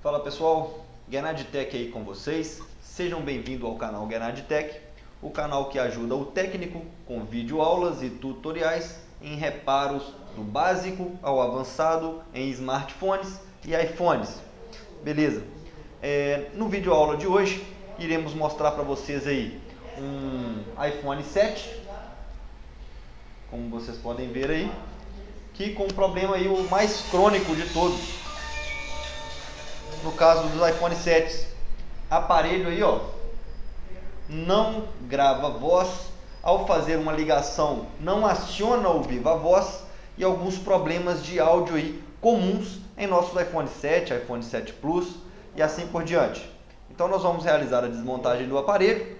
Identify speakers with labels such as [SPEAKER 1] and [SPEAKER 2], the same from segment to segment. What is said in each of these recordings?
[SPEAKER 1] Fala pessoal, Gennady Tech aí com vocês. Sejam bem-vindos ao canal Gennady Tech, o canal que ajuda o técnico com vídeo aulas e tutoriais em reparos do básico ao avançado em smartphones e iPhones. Beleza? É, no vídeo aula de hoje iremos mostrar para vocês aí um iPhone 7, como vocês podem ver aí, que com o problema aí o mais crônico de todos. No caso dos iPhone 7, aparelho aí, ó, não grava voz, ao fazer uma ligação não aciona o viva voz e alguns problemas de áudio aí comuns em nossos iPhone 7, iPhone 7 Plus e assim por diante. Então nós vamos realizar a desmontagem do aparelho,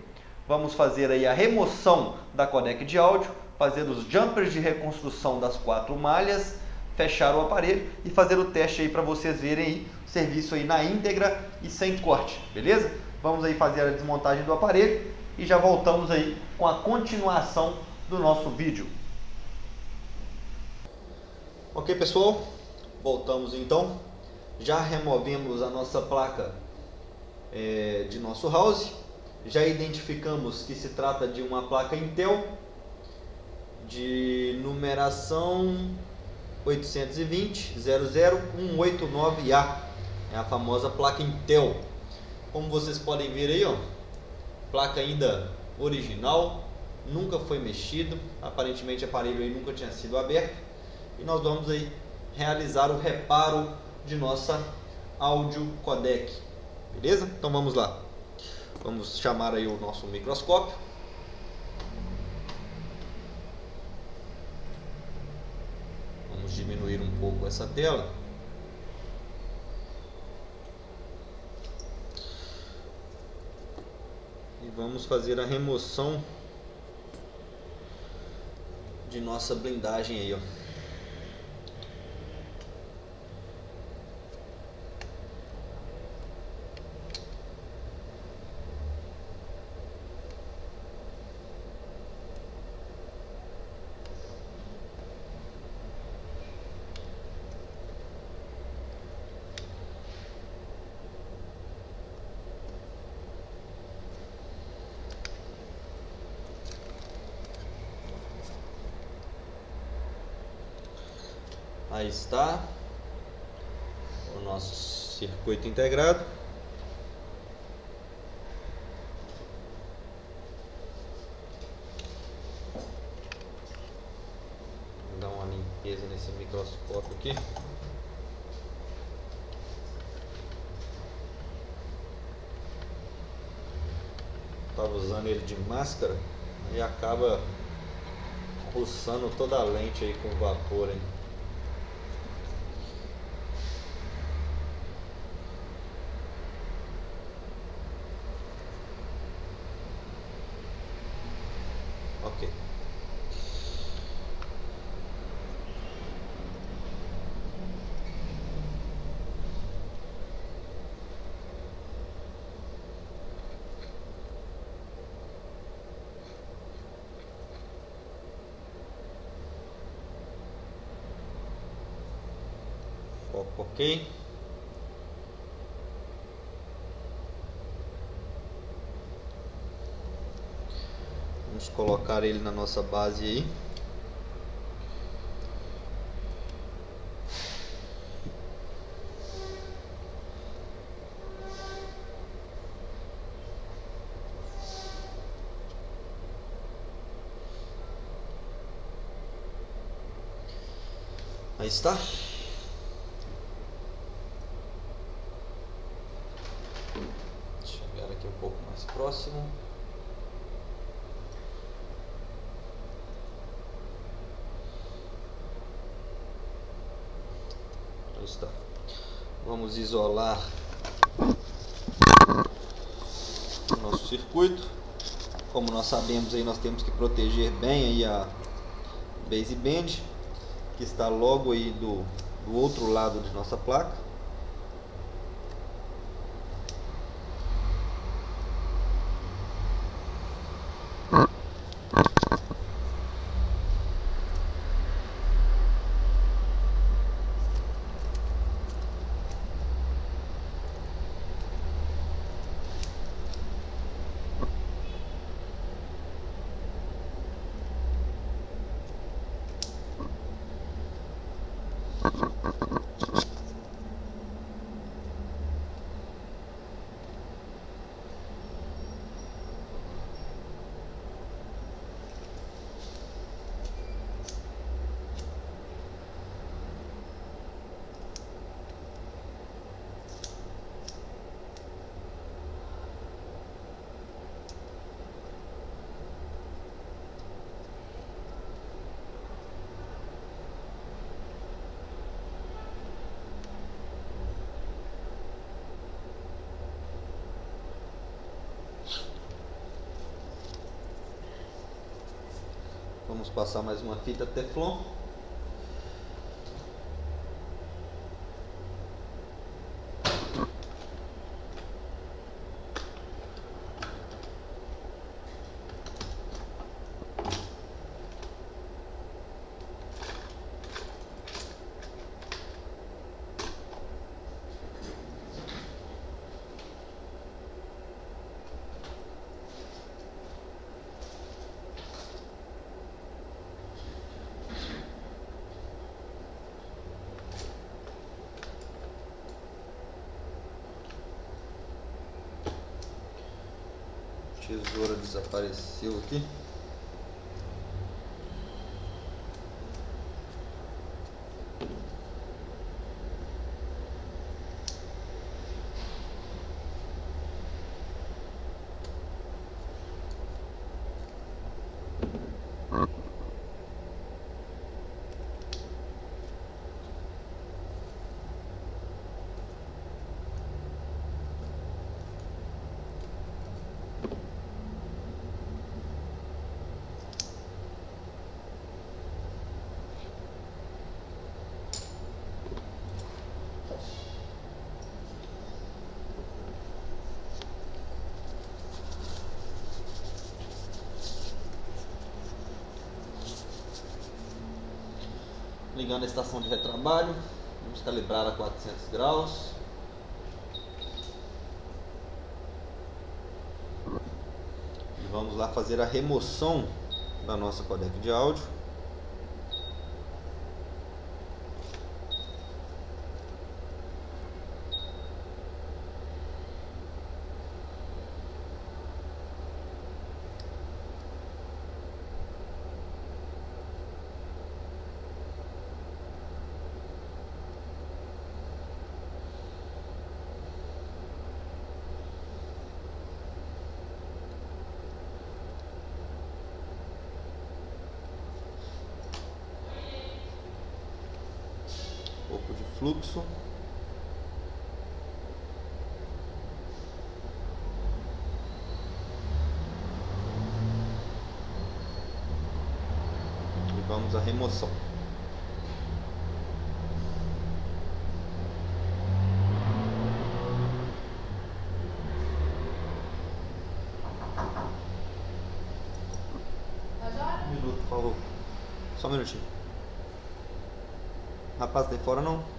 [SPEAKER 1] vamos fazer aí a remoção da codec de áudio, fazer os jumpers de reconstrução das quatro malhas, fechar o aparelho e fazer o teste aí para vocês verem aí serviço aí na íntegra e sem corte, beleza? Vamos aí fazer a desmontagem do aparelho e já voltamos aí com a continuação do nosso vídeo. Ok pessoal, voltamos então. Já removemos a nossa placa é, de nosso house. Já identificamos que se trata de uma placa Intel de numeração 820 00189A. É a famosa placa Intel. Como vocês podem ver aí, ó, placa ainda original, nunca foi mexido, aparentemente o aparelho aí nunca tinha sido aberto. E nós vamos aí realizar o reparo de nossa áudio codec. Beleza? Então vamos lá. Vamos chamar aí o nosso microscópio. Vamos diminuir um pouco essa tela. E vamos fazer a remoção de nossa blindagem aí, ó. Aí está o nosso circuito integrado. Vou dar uma limpeza nesse microscópio aqui. Estava usando ele de máscara e acaba roçando toda a lente aí com vapor, hein? Ok. Foco ok. Vamos colocar ele na nossa base aí. Está. Chegar aqui um pouco mais próximo. Aí está. Vamos isolar o nosso circuito. Como nós sabemos aí, nós temos que proteger bem aí a baseband que está logo aí do, do outro lado de nossa placa. フフフ。Passar mais uma fita Teflon. Tesoura desapareceu aqui. Ligando a estação de retrabalho, vamos calibrar a 400 graus. E vamos lá fazer a remoção da nossa codec de áudio. pouco de fluxo. E vamos à remoção. Minuto, por favor. Só um minutinho. Rapaz, tem fora não?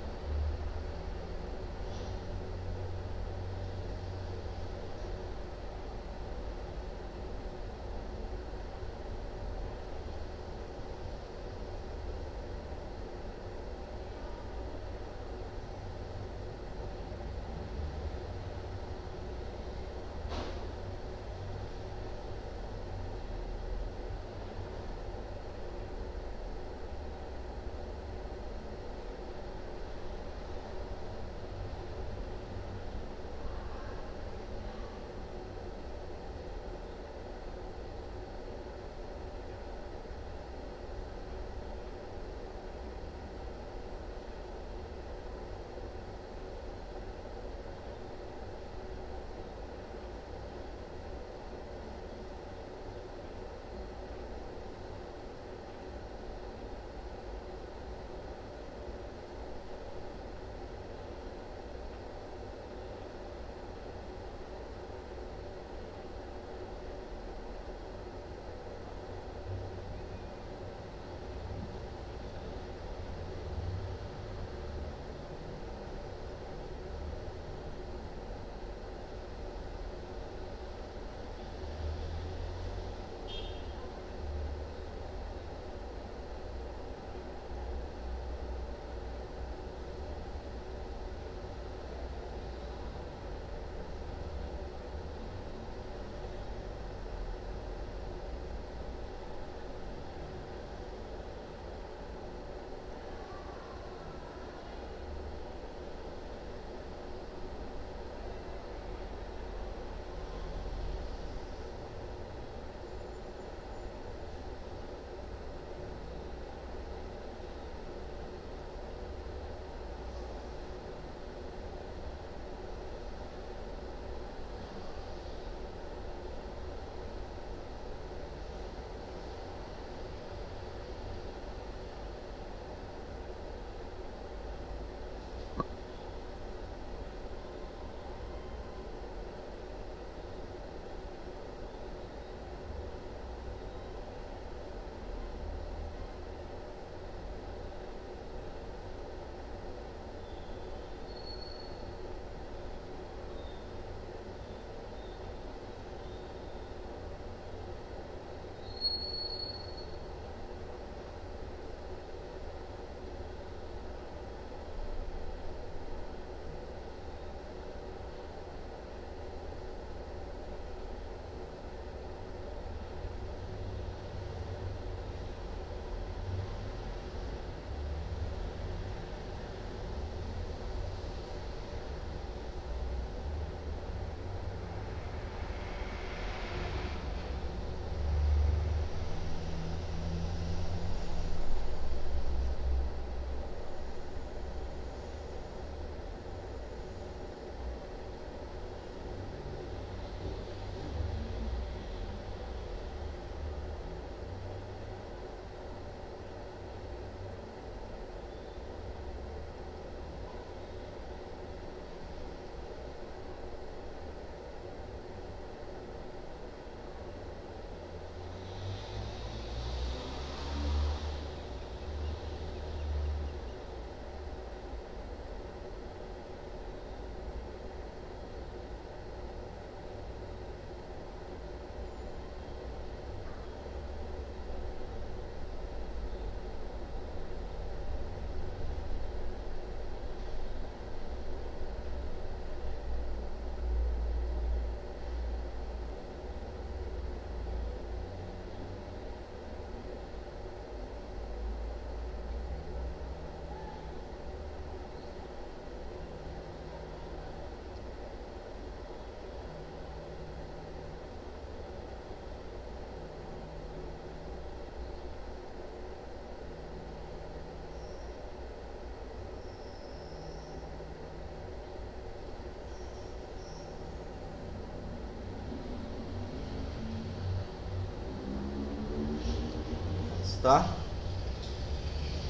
[SPEAKER 1] Está.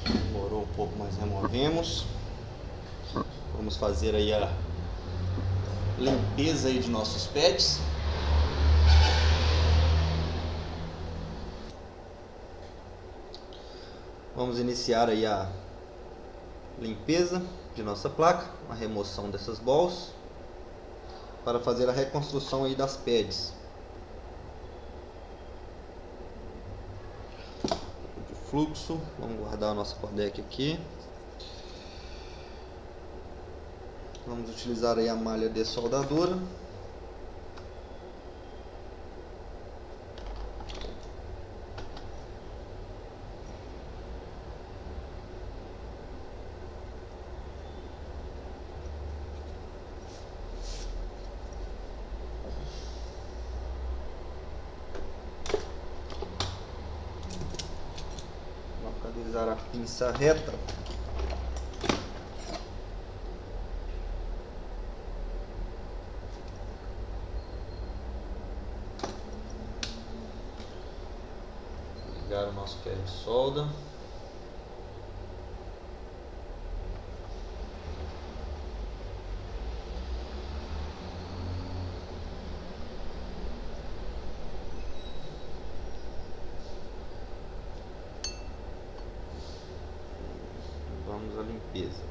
[SPEAKER 1] Demorou um pouco, mas removemos. Vamos fazer aí a limpeza aí de nossos pets. Vamos iniciar aí a limpeza de nossa placa, a remoção dessas balls para fazer a reconstrução aí das pads. Fluxo, vamos guardar a nossa codec aqui. Vamos utilizar aí a malha de soldadura. Localizar a pinça reta. Ligar o nosso ferro de solda. Vamos à limpeza.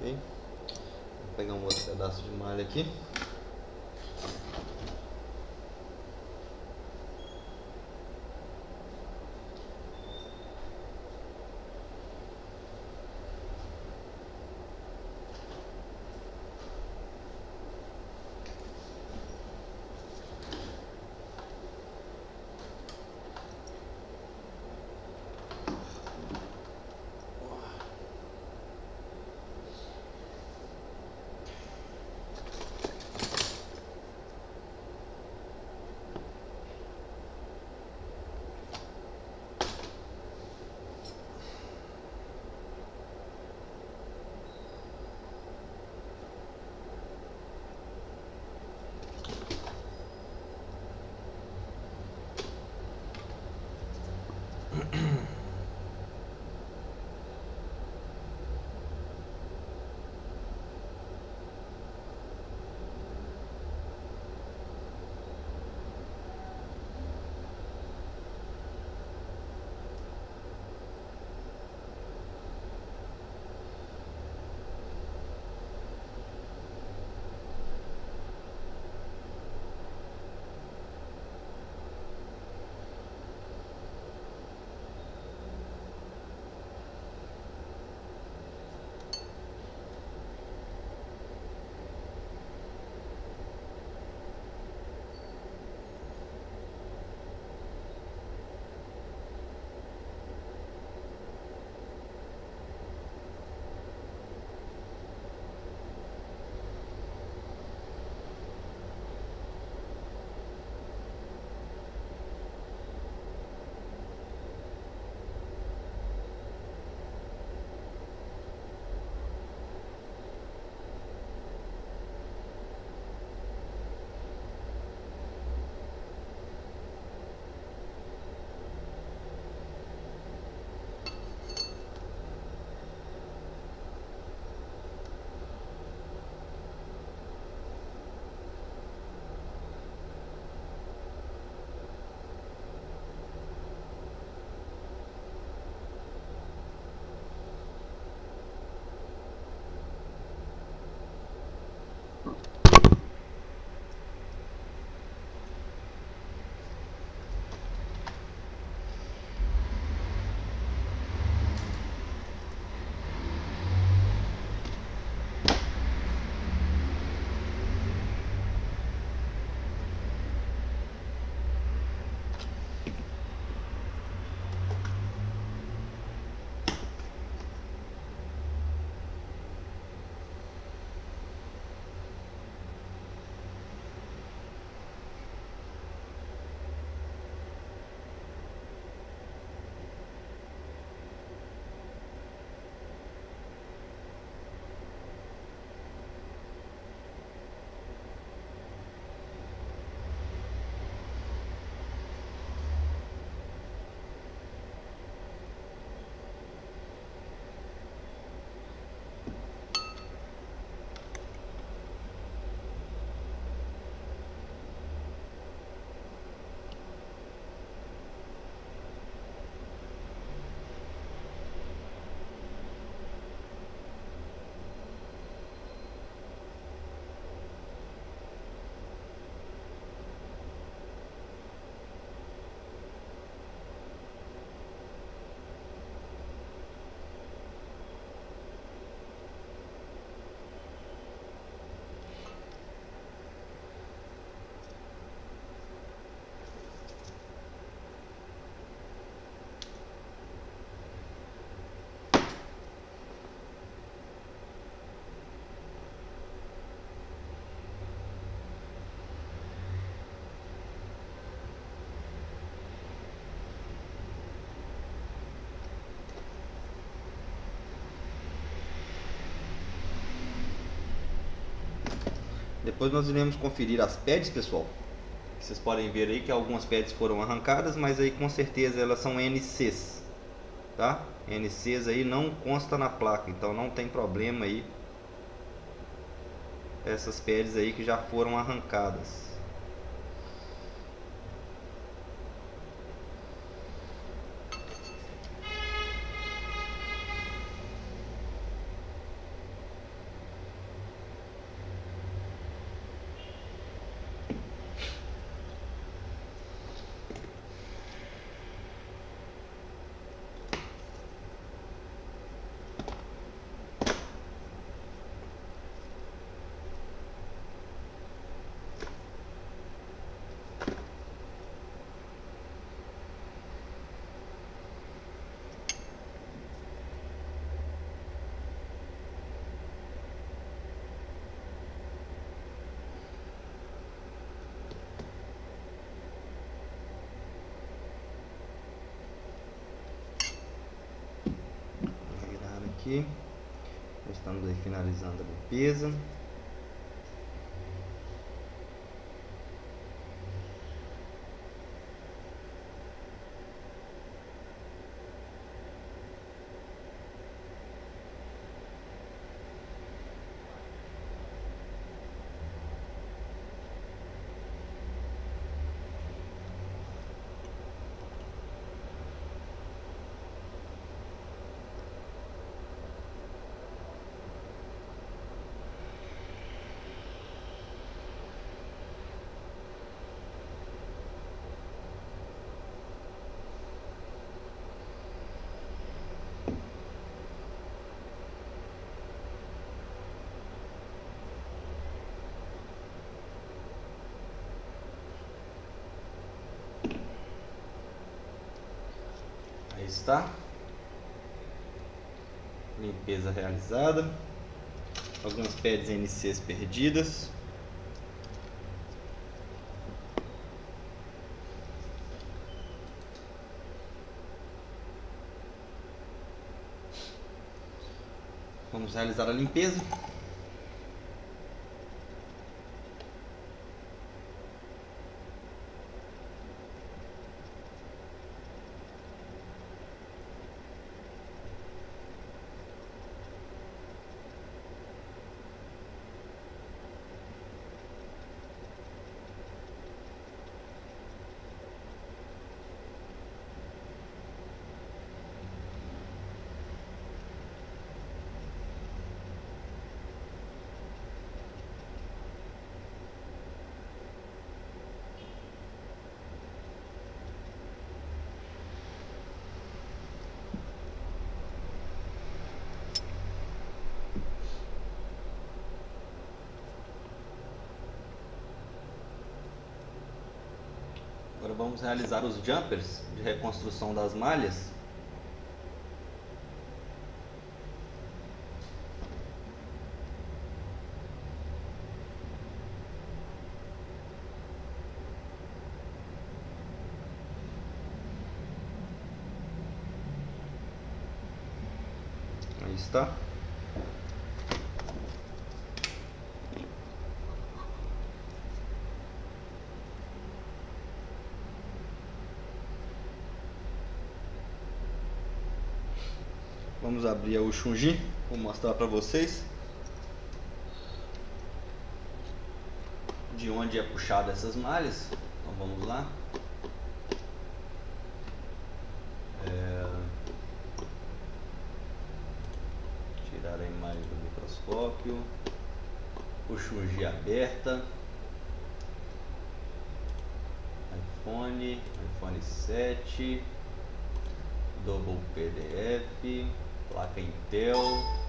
[SPEAKER 1] Vou pegar um outro pedaço de malha aqui. Depois nós iremos conferir as pads, pessoal. Vocês podem ver aí que algumas pads foram arrancadas, mas aí com certeza elas são NCs, tá? NCs aí não consta na placa, então não tem problema aí. Essas pads aí que já foram arrancadas. Aqui. Estamos aí finalizando a limpeza. Está. Limpeza realizada. Algumas pads NCs perdidas. Vamos realizar a limpeza. Agora realizar os jumpers de reconstrução das malhas. Aí está. Vamos abrir o Shunji, vou mostrar para vocês de onde é puxada essas malhas. Então vamos lá. É... Tirar a imagem do microscópio. O Shunji aberta. iPhone, iPhone 7, Double PDF placa Intel.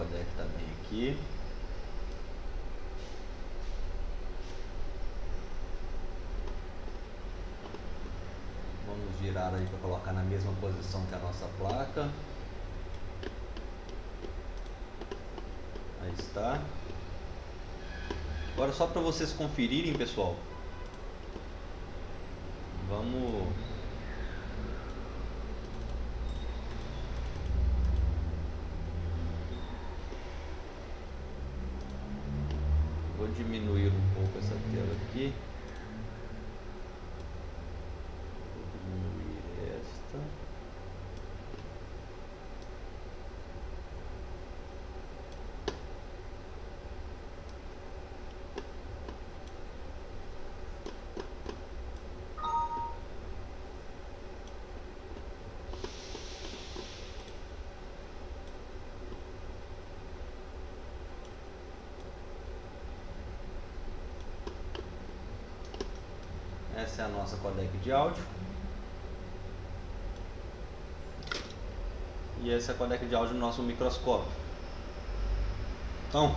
[SPEAKER 1] Codec também aqui. Vamos virar aí para colocar na mesma posição que a nossa placa. Aí está. Agora só para vocês conferirem, pessoal. Vamos Vou diminuir um pouco essa tela aqui. Essa é a nossa codec de áudio. E essa é a codec de áudio do nosso microscópio. Então,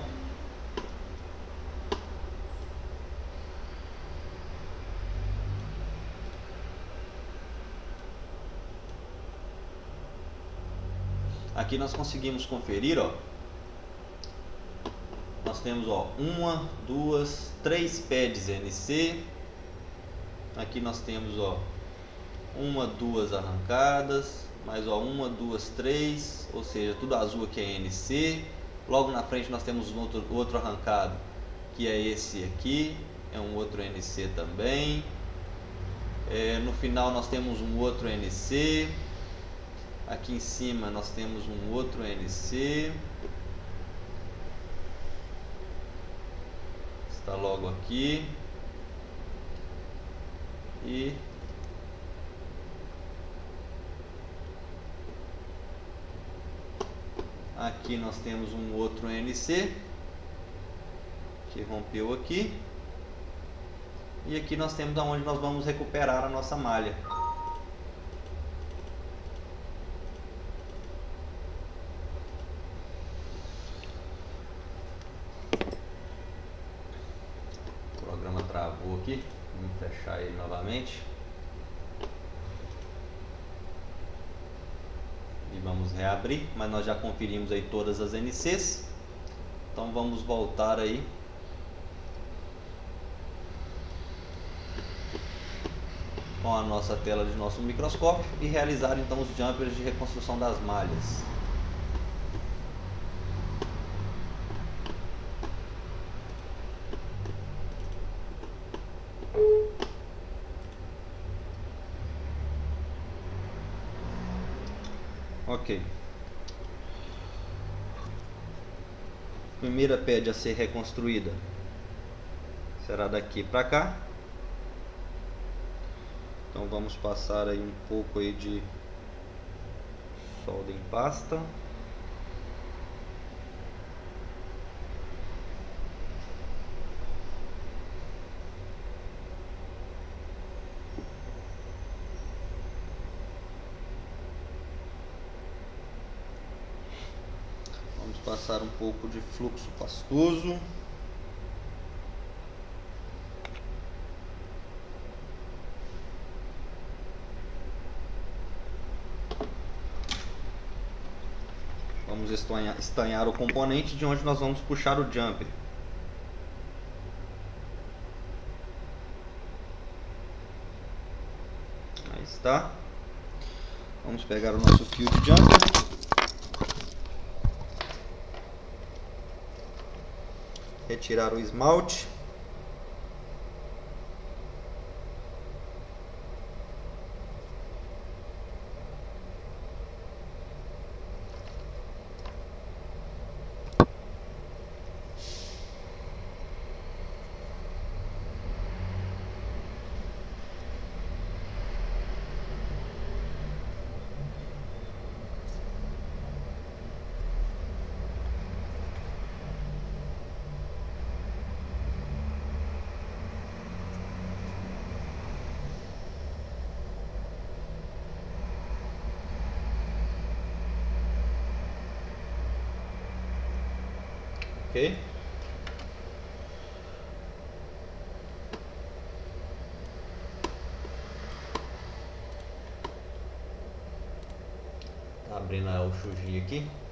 [SPEAKER 1] aqui nós conseguimos conferir, ó. Nós temos, ó, uma, duas, três pads NC, Aqui nós temos ó, uma, duas arrancadas, mais ó, uma, duas, três, ou seja, tudo azul aqui é NC. Logo na frente nós temos um outro, outro arrancado, que é esse aqui, é um outro NC também. É, no final nós temos um outro NC. Aqui em cima nós temos um outro NC. Está logo aqui e aqui nós temos um outro NC que rompeu aqui. E aqui nós temos aonde nós vamos recuperar a nossa malha o programa travou aqui Vamos fechar ele novamente. E vamos reabrir, mas nós já conferimos aí todas as NCs. Então vamos voltar aí. Com a nossa tela de nosso microscópio e realizar então os jumpers de reconstrução das malhas. Ok. Primeira pede a ser reconstruída será daqui para cá. Então vamos passar aí um pouco aí de solda em pasta. Passar um pouco de fluxo pastoso. Vamos estanhar, estanhar o componente de onde nós vamos puxar o jumper. Aí está. Vamos pegar o nosso fio de jumper. Retirar o esmalte. Ok? Tá abrindo o Shuji aqui.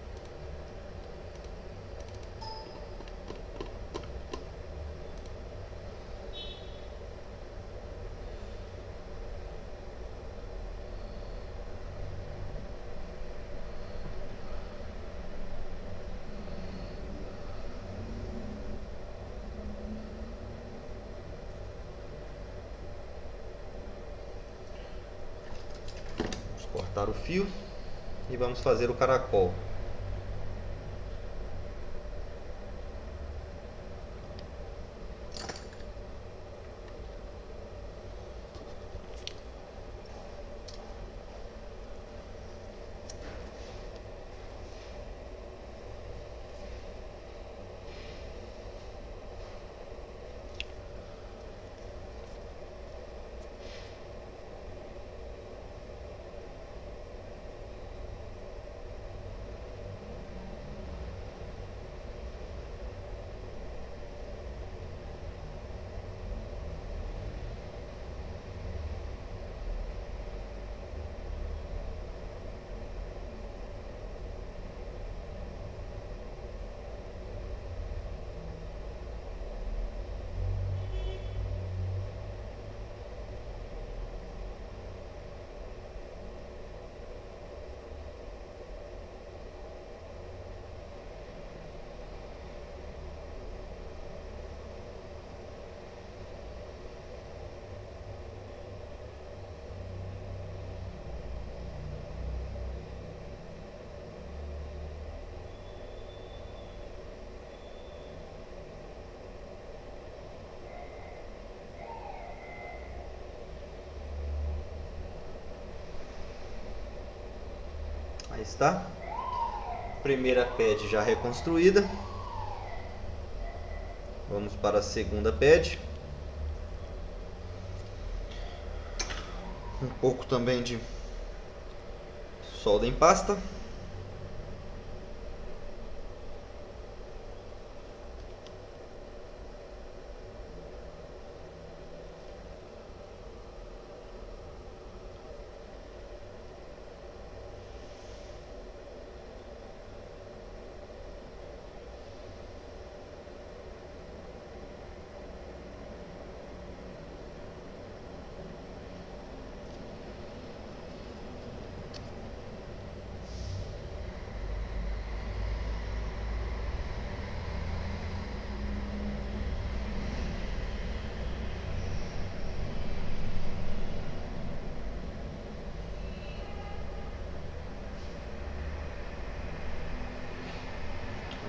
[SPEAKER 1] E vamos fazer o caracol. Aí está. Primeira pad já reconstruída. Vamos para a segunda pad. Um pouco também de solda em pasta.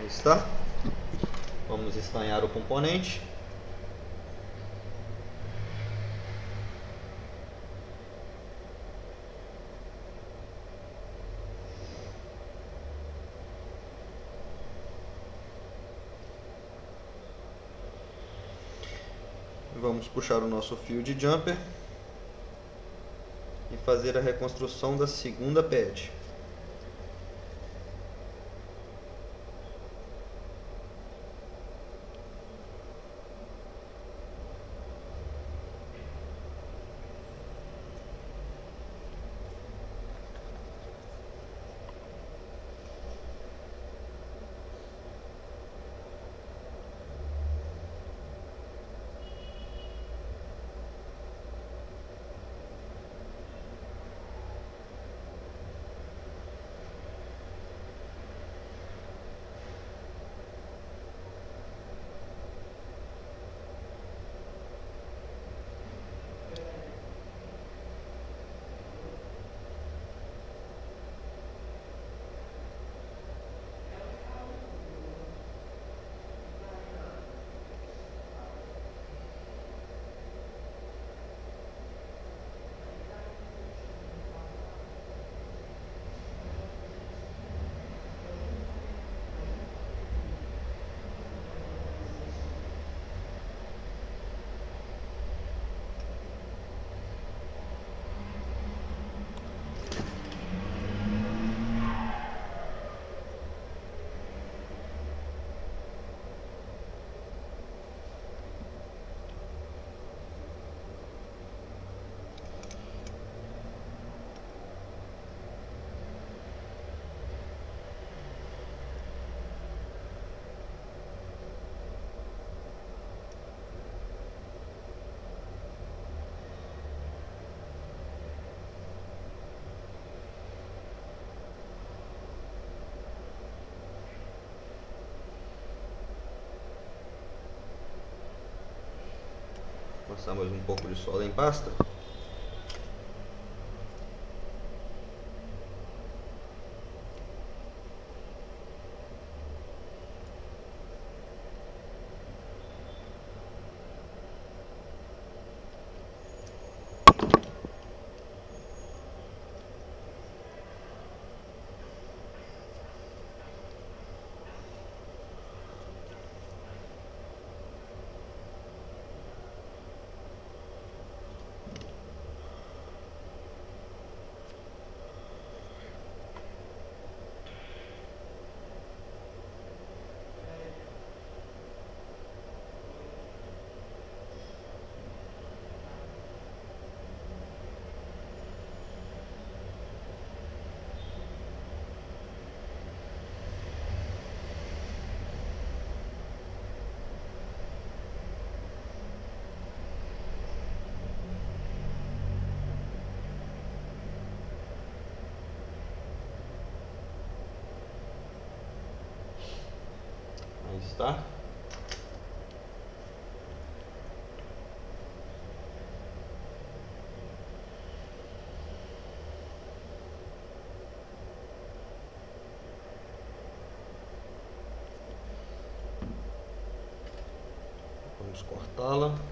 [SPEAKER 1] Aí está. Estanhar o componente. Vamos puxar o nosso fio de jumper e fazer a reconstrução da segunda pad. Passar mais um pouco de soda em pasta. Tá? Vamos cortá-la.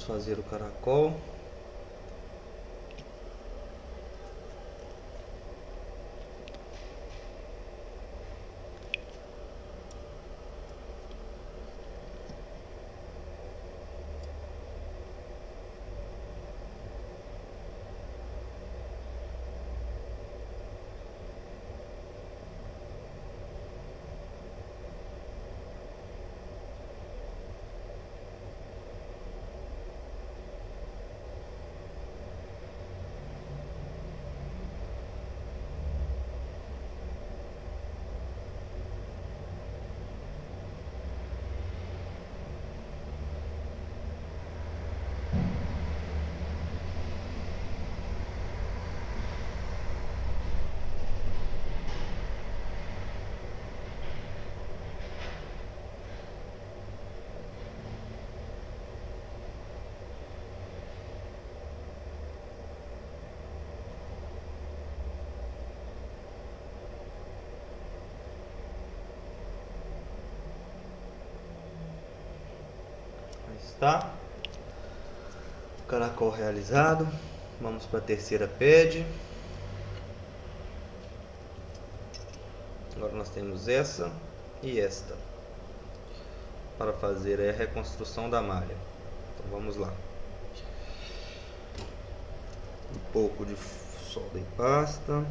[SPEAKER 1] Vamos fazer o caracol. Tá? Caracol realizado. Vamos para a terceira pad. Agora nós temos essa e esta para fazer a reconstrução da malha. Então vamos lá. Um pouco de solda em pasta.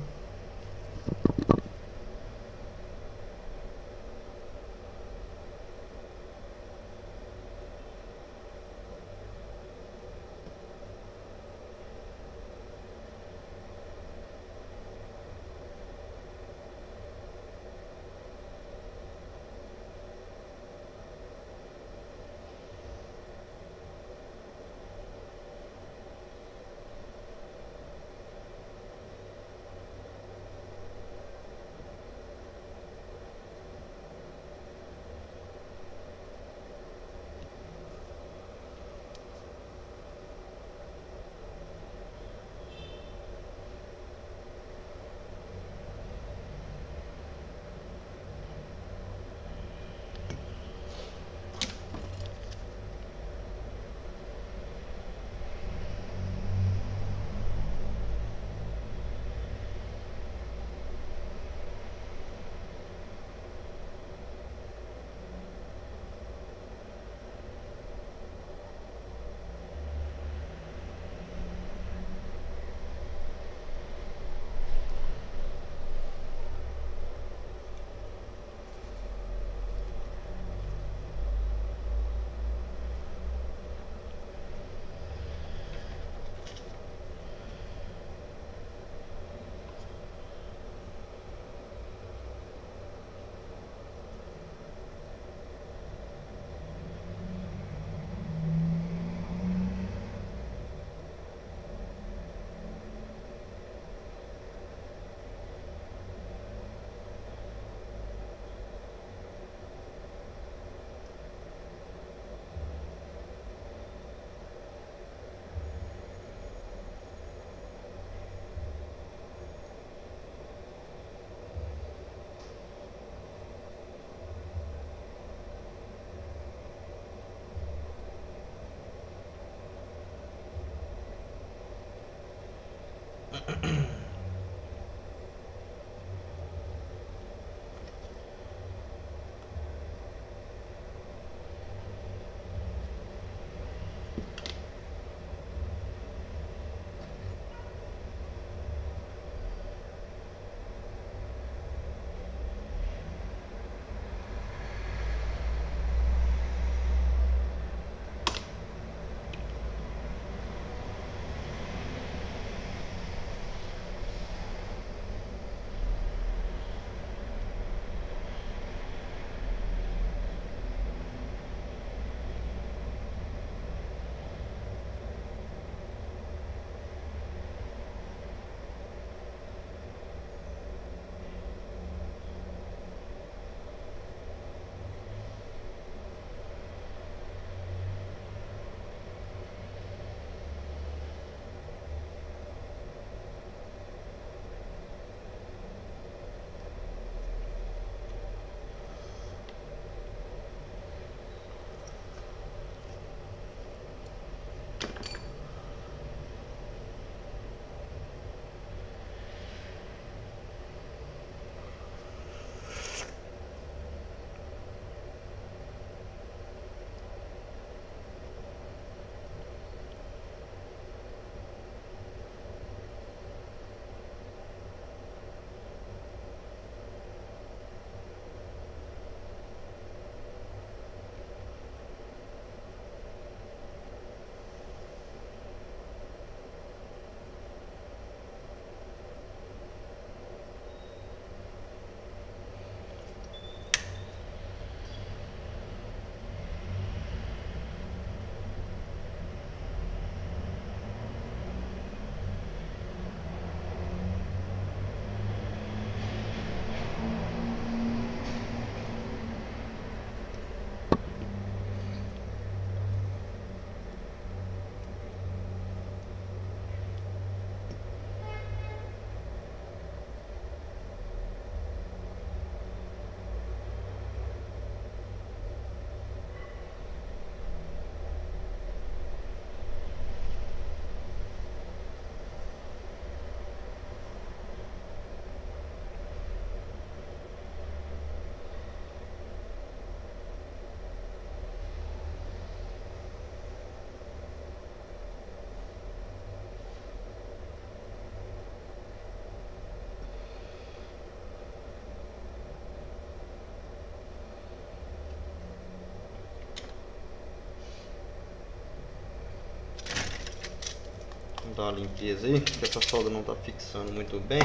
[SPEAKER 1] Dar uma limpeza aí, porque essa solda não está fixando muito bem.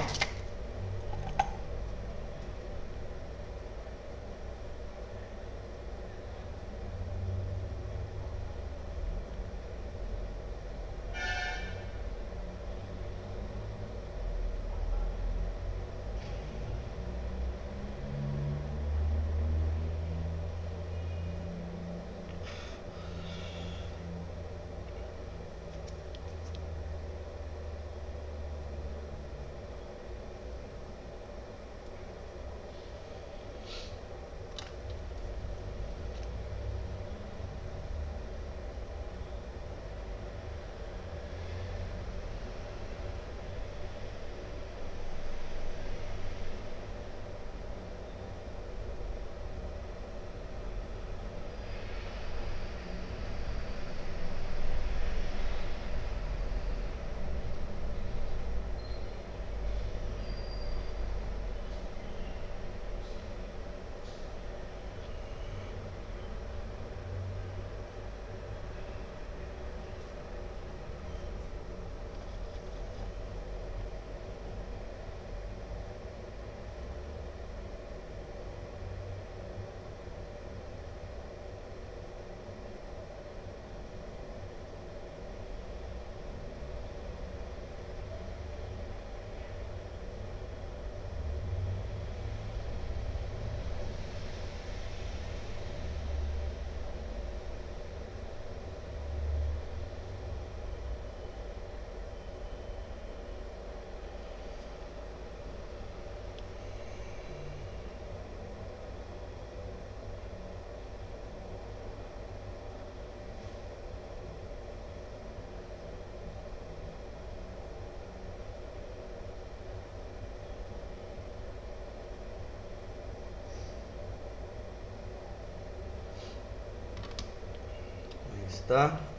[SPEAKER 1] Tá?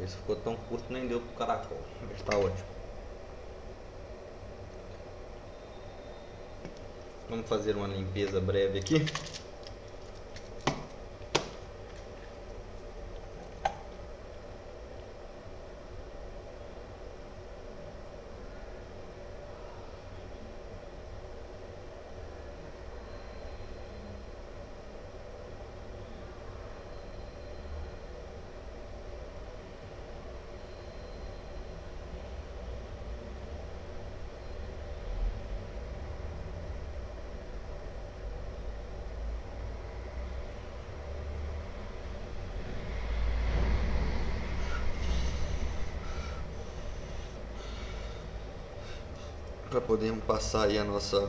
[SPEAKER 1] Esse ficou tão curto nem deu pro caracol. Mas tá ótimo. Vamos fazer uma limpeza breve aqui. Para podermos passar aí a nossa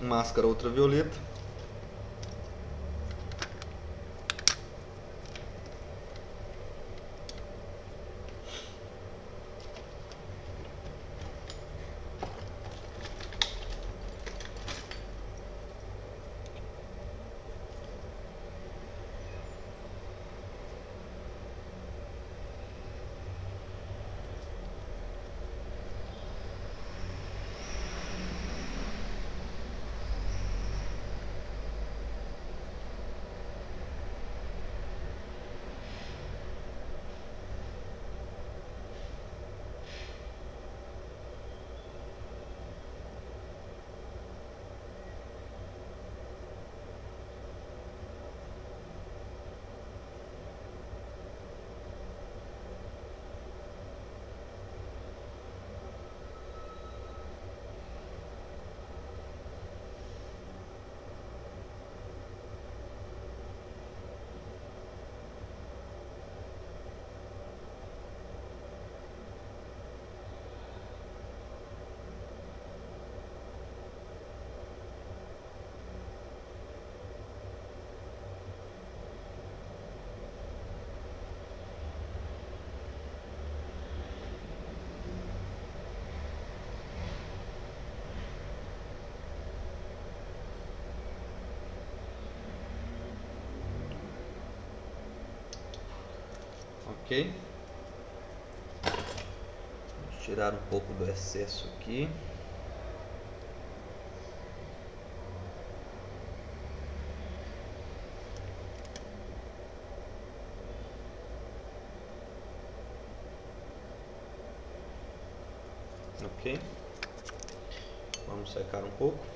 [SPEAKER 1] máscara ultravioleta. Ok? Vamos tirar um pouco do excesso aqui. Ok? Vamos secar um pouco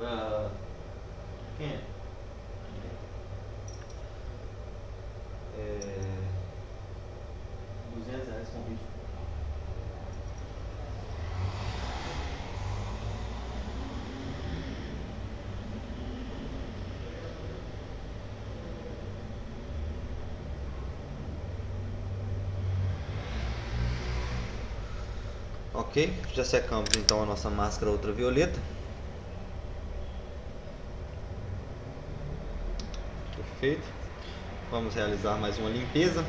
[SPEAKER 1] Uh, quem é? É... 200 reais com vídeo. Ok, já secamos então a nossa máscara ultravioleta. Perfeito. Vamos realizar mais uma limpeza.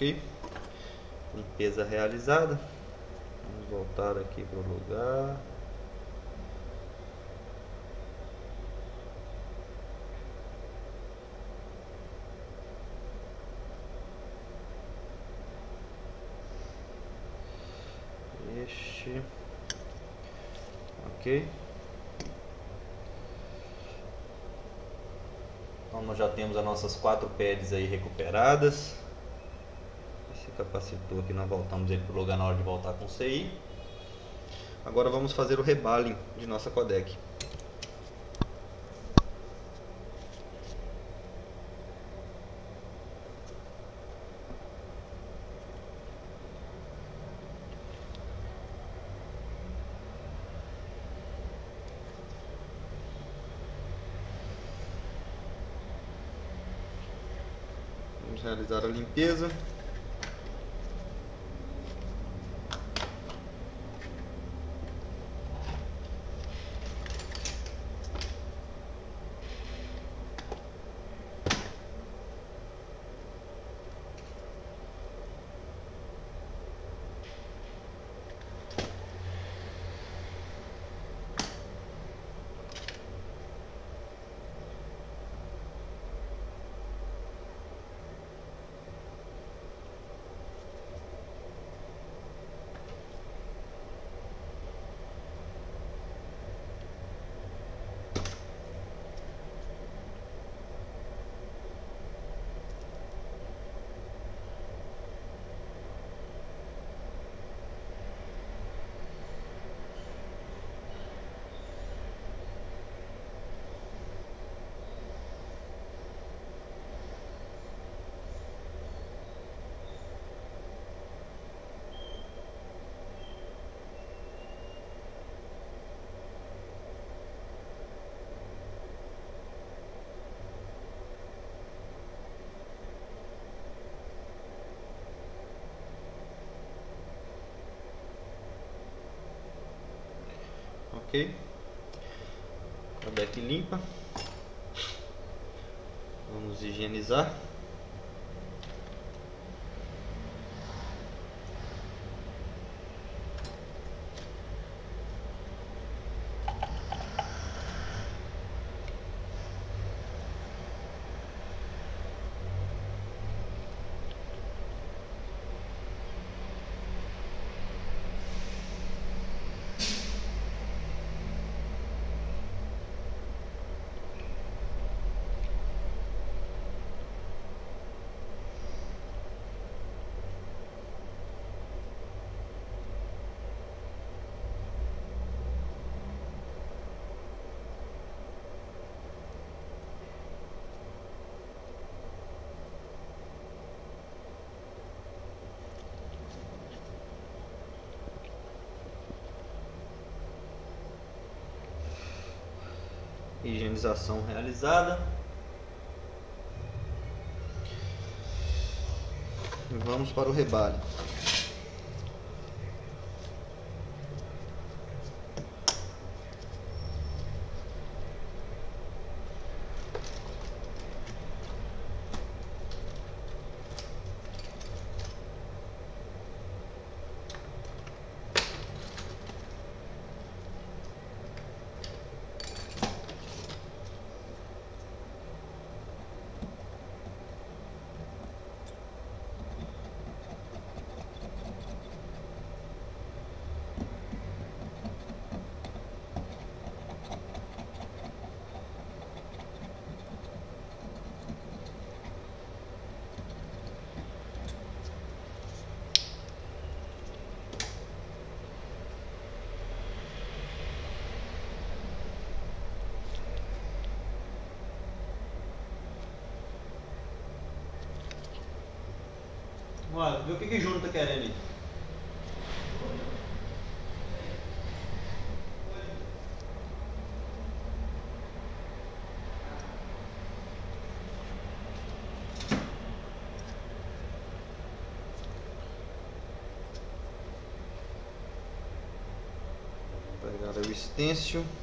[SPEAKER 1] Ok? Limpeza realizada. Vamos voltar aqui para o lugar. Este. Ok. Então nós já temos as nossas quatro pads aí recuperadas. Capacitor aqui nós voltamos ele para o lugar na hora de voltar com CI. Agora vamos fazer o rebaling de nossa codec. Realizar a limpeza. Ok? A deck limpa. Vamos higienizar. Higienização realizada. E vamos para o rebalho. Olha, vê o que, que o Júnior tá querendo aí. Pegar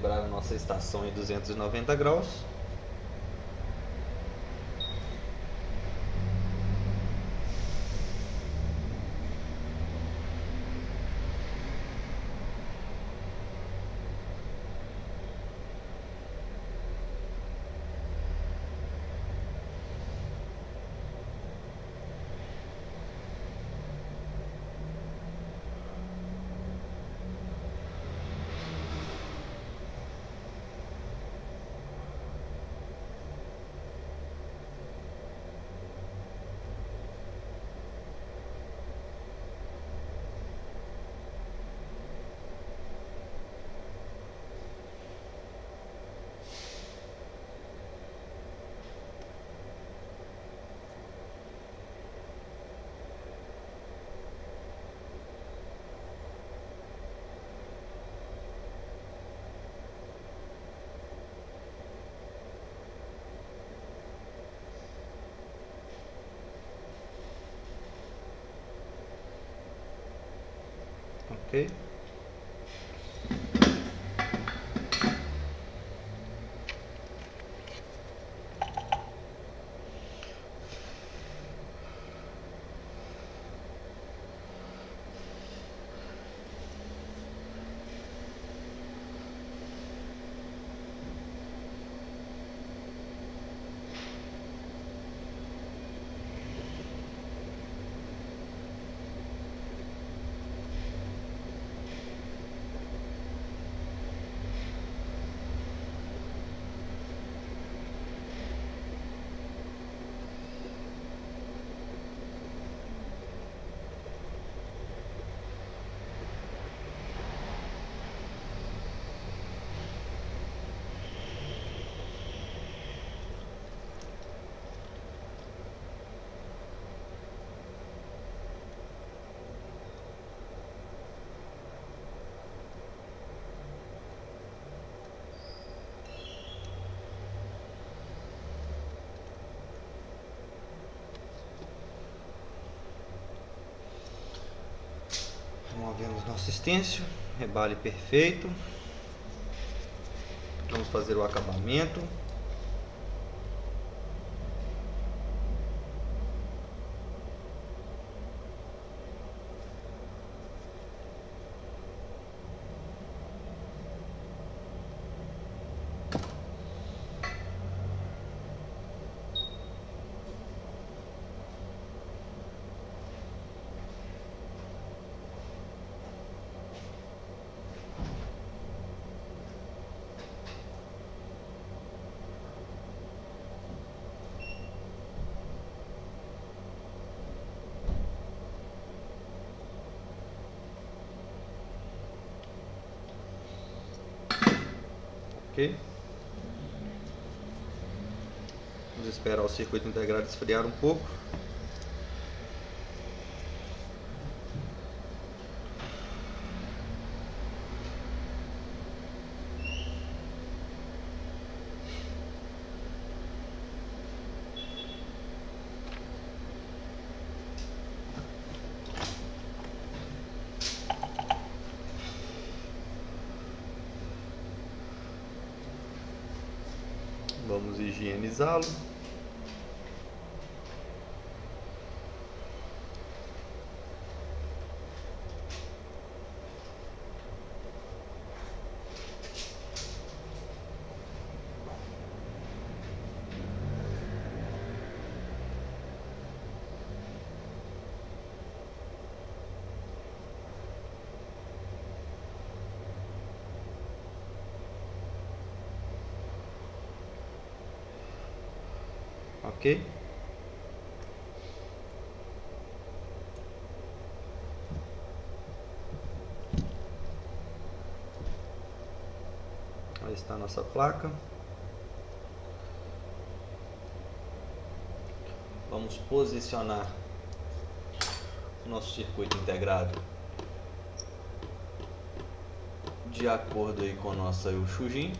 [SPEAKER 1] calibrar a nossa estação em 290 graus. Removemos nosso estêncil, rebale perfeito. Vamos fazer o acabamento. ok? Vamos esperar o circuito integrado esfriar um pouco. Vamos higienizá-lo. ok? Aí está a nossa placa. Vamos posicionar o nosso circuito integrado de acordo aí com a nossa Yushujin.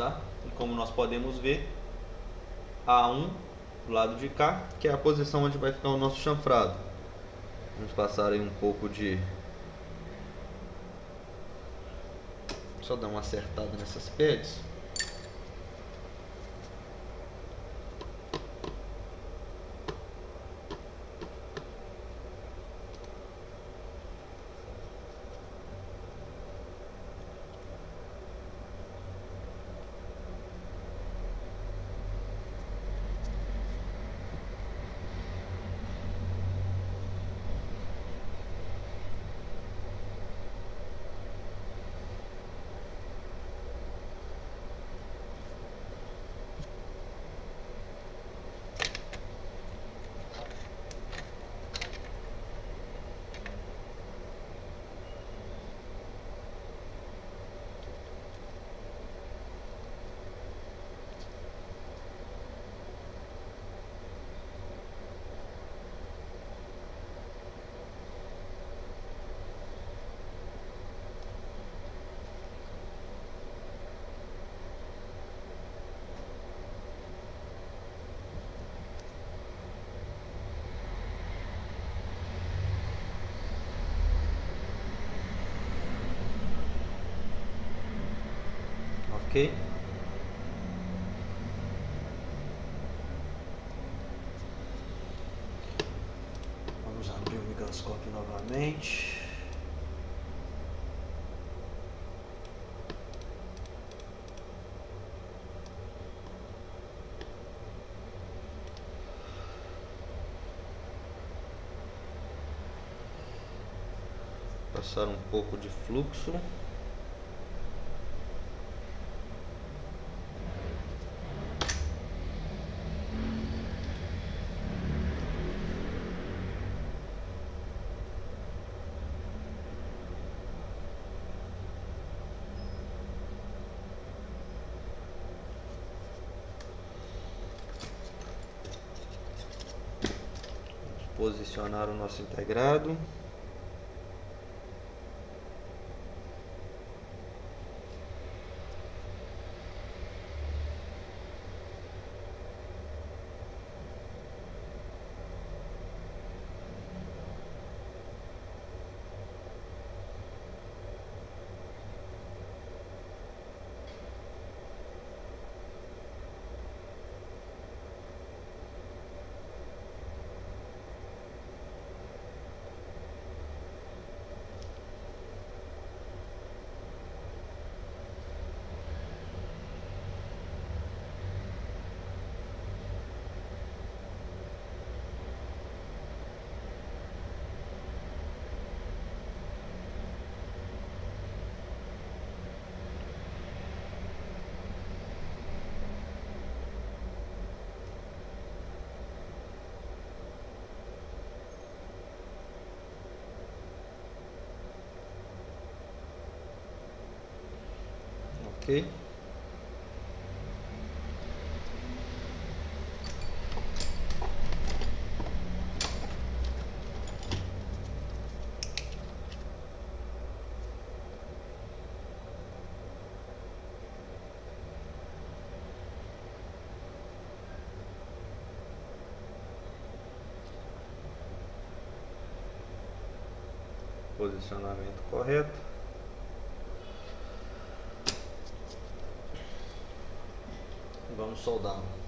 [SPEAKER 1] Tá? E como nós podemos ver, A1 do lado de cá, que é a posição onde vai ficar o nosso chanfrado. Vamos passar aí um pouco de... Só dar uma acertada nessas pads. Ok? Vamos abrir o microscópio novamente. Passar um pouco de fluxo. Posicionar o nosso integrado. ok? Posicionamento correto. vamos soldar.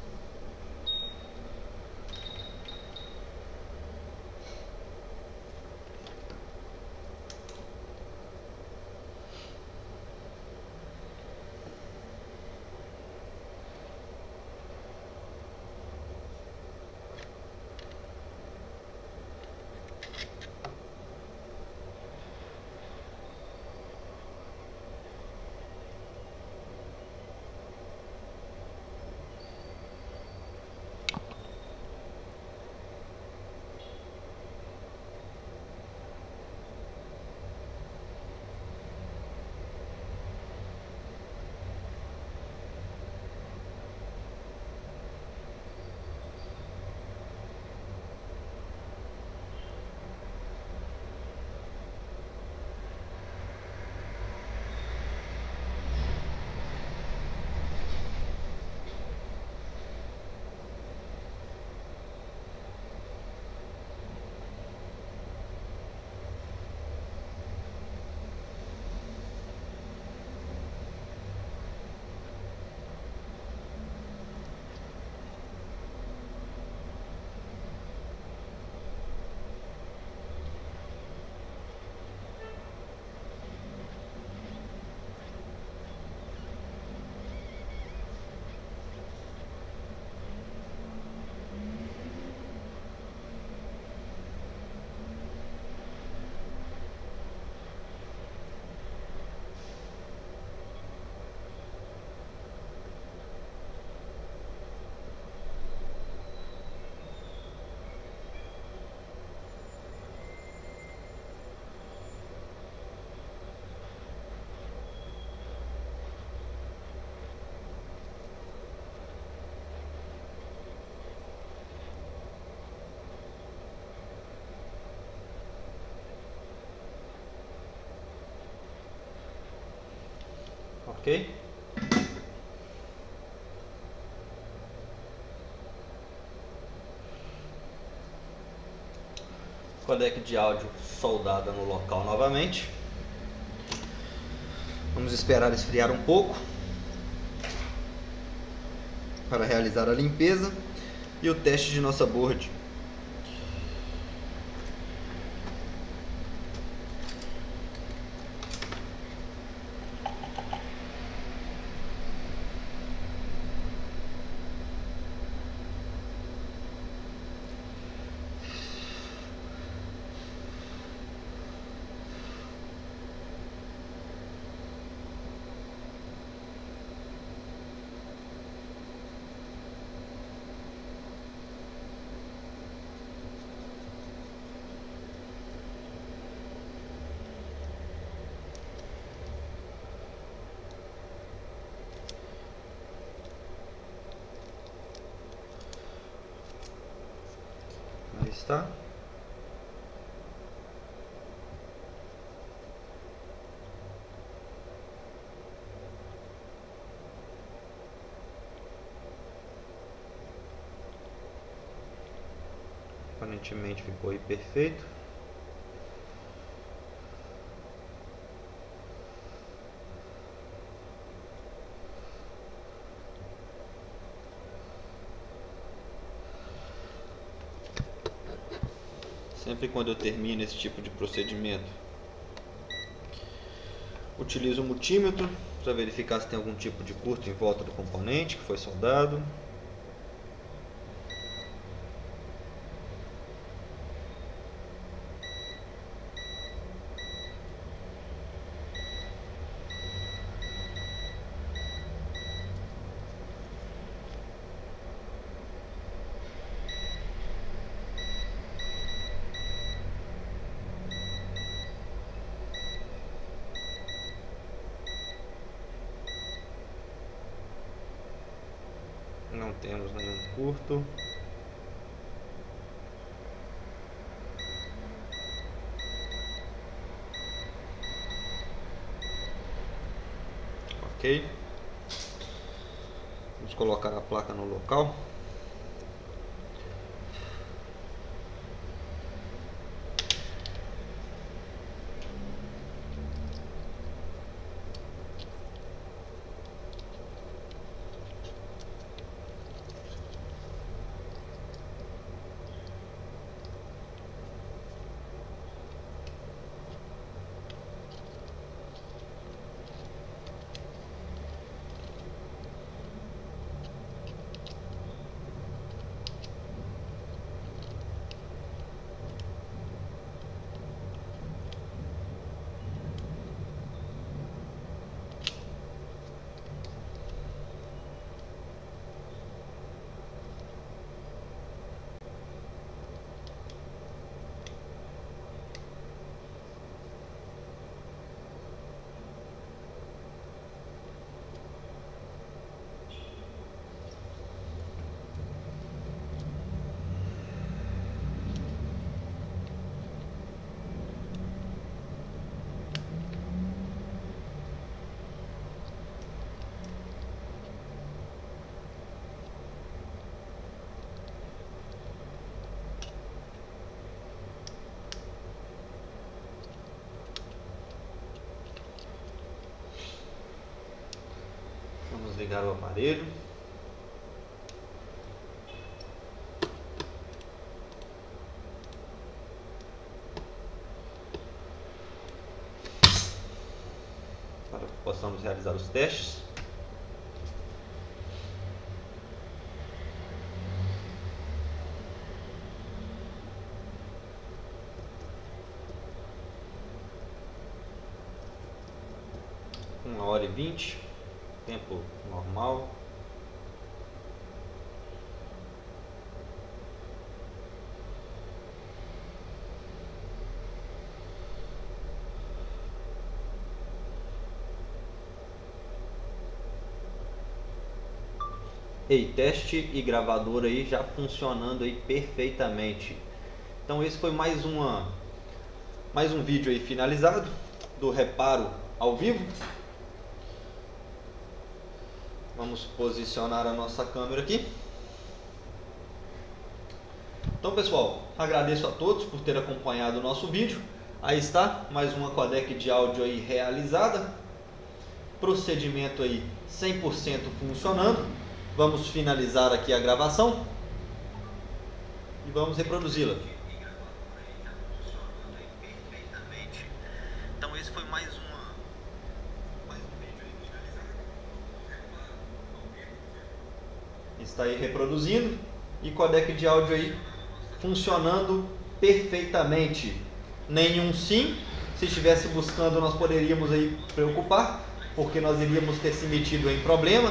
[SPEAKER 1] Ok? Codec de áudio soldada no local novamente. Vamos esperar esfriar um pouco para realizar a limpeza e o teste de nossa board. está. Aparentemente ficou aí perfeito. sempre quando eu termino esse tipo de procedimento. Utilizo o multímetro para verificar se tem algum tipo de curto em volta do componente que foi soldado. não temos nenhum curto. Ok. Vamos colocar a placa no local. Ligar o aparelho. Para que possamos realizar os testes. Uma hora e vinte tempo normal. Ei, teste e gravador aí já funcionando aí perfeitamente. Então esse foi mais uma mais um vídeo aí finalizado do reparo ao vivo. Vamos posicionar a nossa câmera aqui. Então pessoal, agradeço a todos por ter acompanhado o nosso vídeo. Aí está, mais uma codec de áudio aí realizada. Procedimento aí 100% funcionando. Vamos finalizar aqui a gravação e vamos reproduzi-la. Então esse foi mais um Está aí reproduzindo e codec de áudio aí funcionando perfeitamente. Nenhum sim. Se estivesse buscando, nós poderíamos aí preocupar, porque nós iríamos ter se metido em problema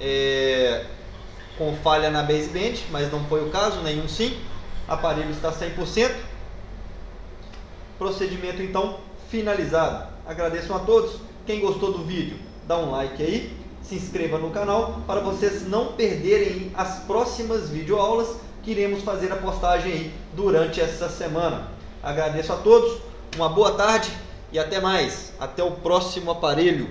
[SPEAKER 1] é, com falha na baseband, mas não foi o caso, nenhum sim. Aparelho está 100%. Procedimento então finalizado. Agradeço a todos. Quem gostou do vídeo, dá um like aí, se inscreva no canal para vocês não perderem as próximas videoaulas que iremos fazer a postagem aí durante essa semana. Agradeço a todos, uma boa tarde e até mais. Até o próximo aparelho.